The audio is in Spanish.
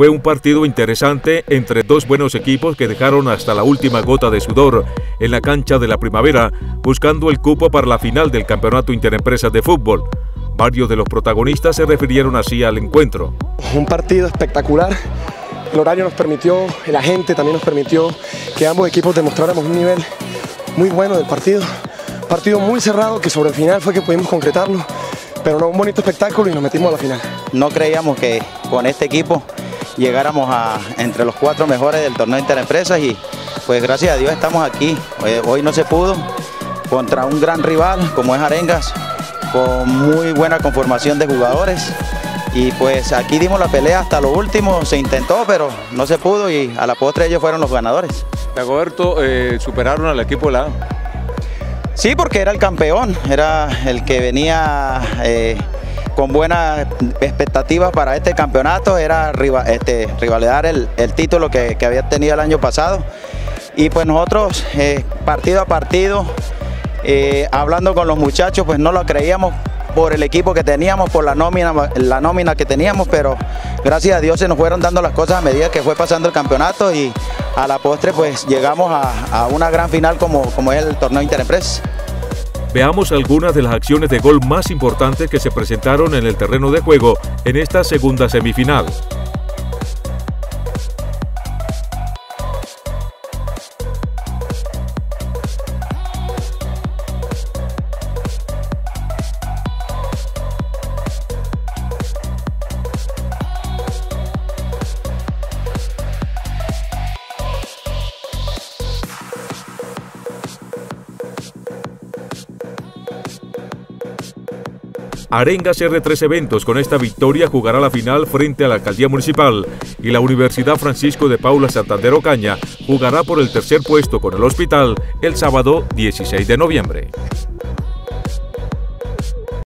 fue un partido interesante entre dos buenos equipos que dejaron hasta la última gota de sudor en la cancha de la primavera, buscando el cupo para la final del Campeonato Interempresas de Fútbol. Varios de los protagonistas se refirieron así al encuentro. Un partido espectacular. El horario nos permitió, la gente también nos permitió que ambos equipos demostráramos un nivel muy bueno del partido. Partido muy cerrado que sobre el final fue que pudimos concretarlo, pero no un bonito espectáculo y nos metimos a la final. No creíamos que con este equipo llegáramos a entre los cuatro mejores del torneo Interempresas y pues gracias a Dios estamos aquí. Eh, hoy no se pudo contra un gran rival como es Arengas, con muy buena conformación de jugadores. Y pues aquí dimos la pelea hasta lo último, se intentó, pero no se pudo y a la postre ellos fueron los ganadores. Dagoberto, eh, superaron al equipo de la Sí, porque era el campeón, era el que venía eh, con buenas expectativas para este campeonato, era este, rivalidad el, título que, había tenido el año pasado. Y pues nosotros, eh, partido a partido, eh, hablando con los muchachos, pues no lo creíamos por el equipo que teníamos, por la nómina, la nómina que teníamos, pero gracias a Dios se nos fueron dando las cosas a medida que fue pasando el campeonato y a la postre pues llegamos a, una gran final como, como es el torneo Interempresa. Veamos algunas de las acciones de gol más importantes que se presentaron en el terreno de juego en esta segunda semifinal. Arenga cierre tres eventos. Con esta victoria jugará la final frente a la Alcaldía Municipal y la Universidad Francisco de Paula Santander Ocaña jugará por el tercer puesto con el Hospital el sábado 16 de noviembre.